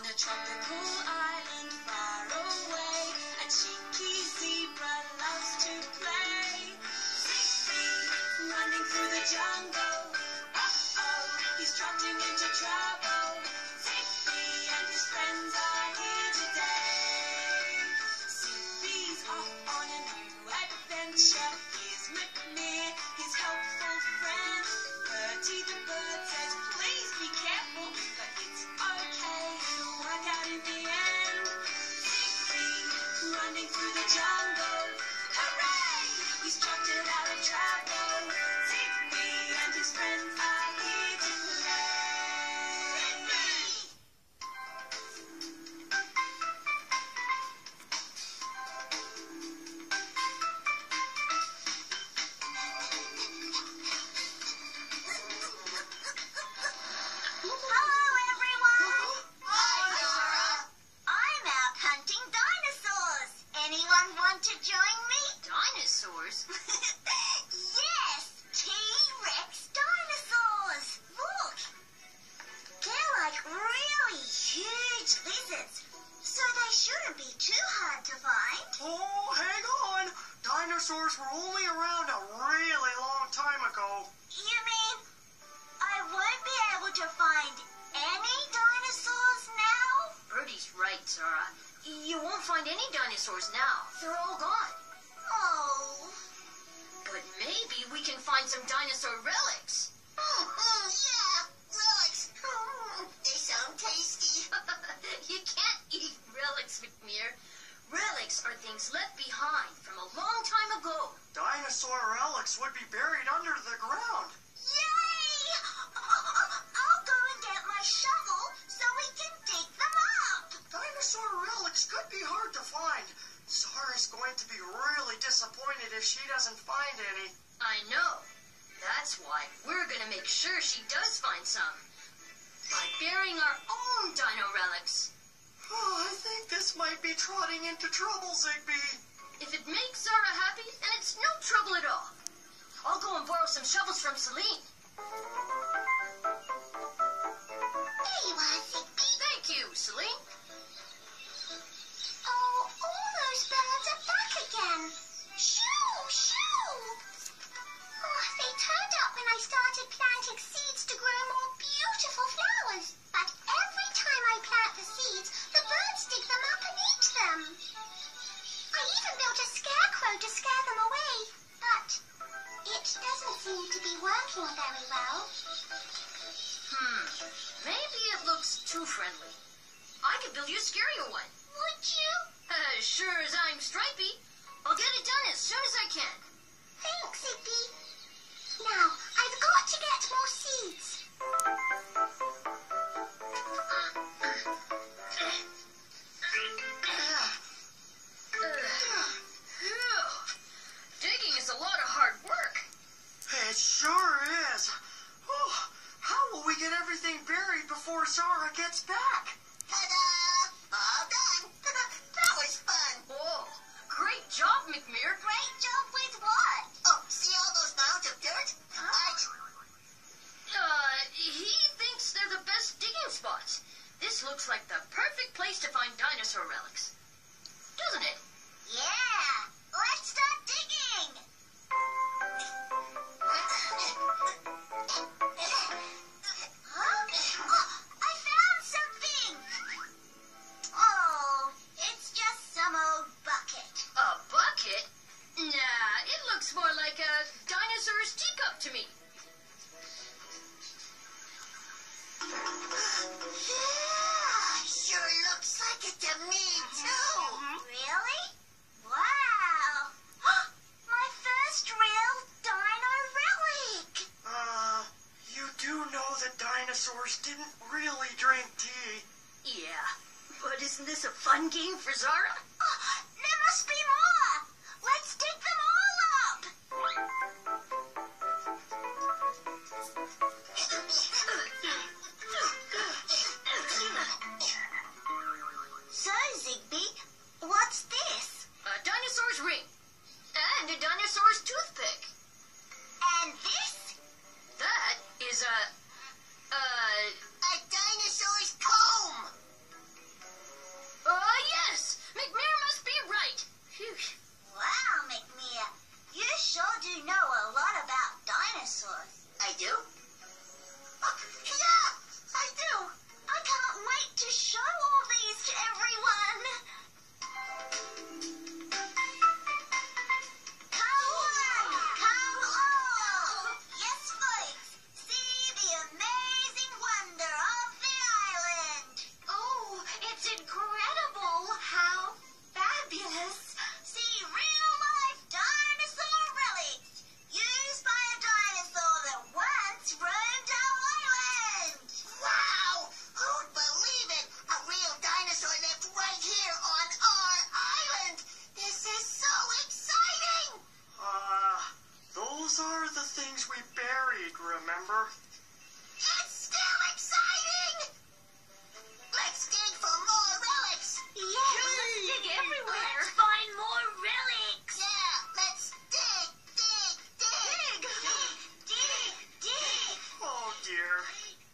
on a tropical island Oh, hang on. Dinosaurs were only around a really long time ago. You mean I won't be able to find any dinosaurs now? Bertie's right, Zara. You won't find any dinosaurs now. They're all gone. Oh. But maybe we can find some dinosaur relics. Left behind from a long time ago. Dinosaur relics would be buried under the ground. Yay! I'll go and get my shovel so we can dig them up. Dinosaur relics could be hard to find. Zara's going to be really disappointed if she doesn't find any. I know. That's why we're gonna make sure she does find some. By burying our own dino relics. Oh, I think this might be trotting into trouble, Zigby. If it makes Zara happy, then it's no trouble at all. I'll go and borrow some shovels from Celine. There you are, Zigby. Thank you, Celine. Dinosaurs didn't really drink tea. Yeah, but isn't this a fun game for Zara? Oh, there must be more. Let's dig them all up. So, Zigby, what's this? A dinosaur's ring. And a dinosaur's toothpick. dear.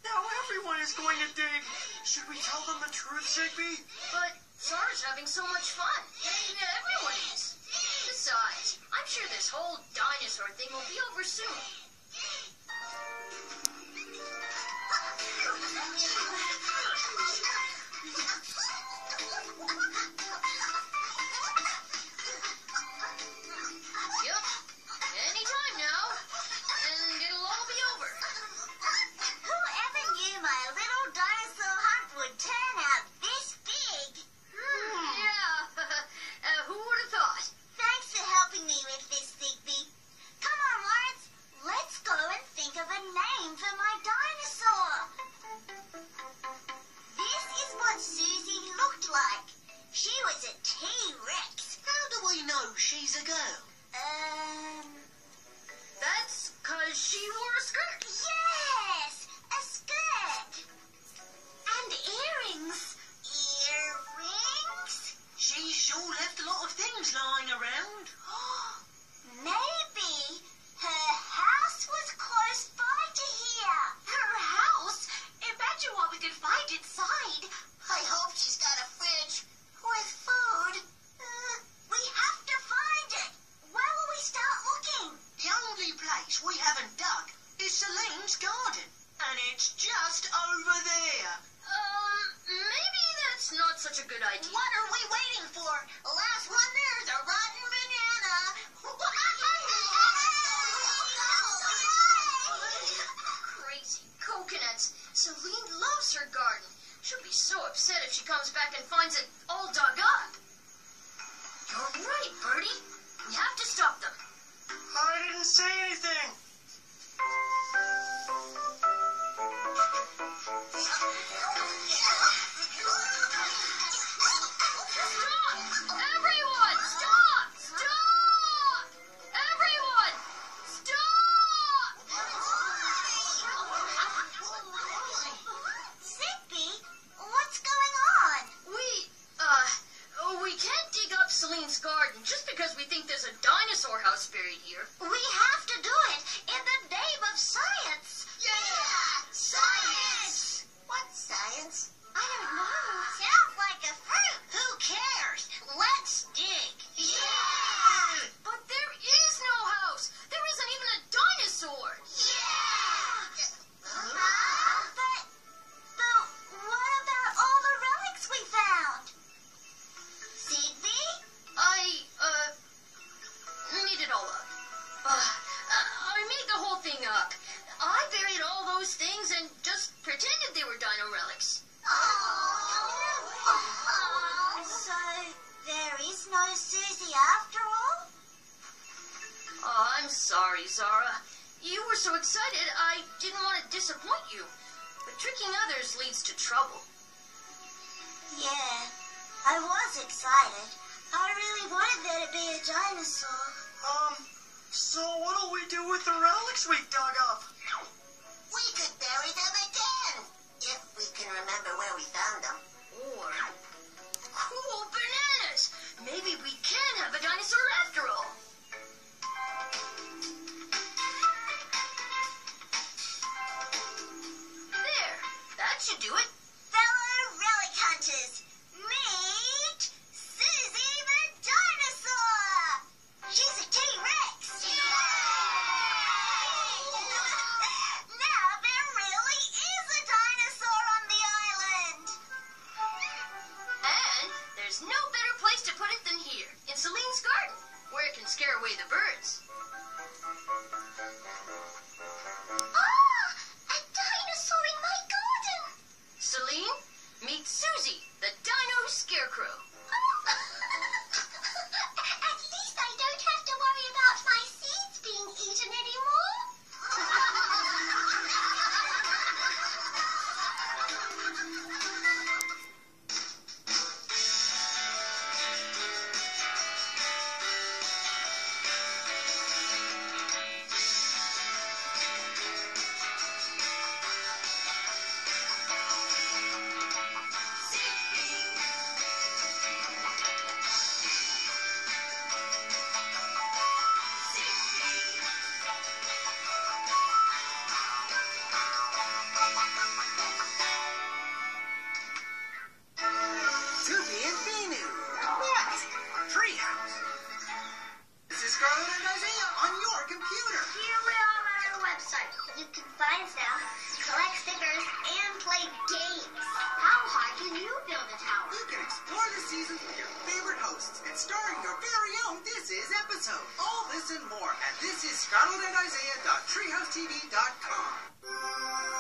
Now everyone is going to dig. Should we tell them the truth, Zigby? But Zara's having so much fun. Hey, everyone is. Besides, I'm sure this whole dinosaur thing will be over soon. know she's a girl? Um, that's because she wore a skirt. Yeah! Celine loves her garden. She'll be so upset if she comes back and finds it all dug up. You're right, Bertie. We have to stop them. I didn't say anything. Susie after all? Oh, I'm sorry, Zara. You were so excited, I didn't want to disappoint you. But tricking others leads to trouble. Yeah, I was excited. I really wanted there to be a dinosaur. Um, so what'll we do with the relics we dug up? We could with your favorite hosts and starring your very own This Is episode. All this and more at thisisscarlettandisaiah.treehousetv.com.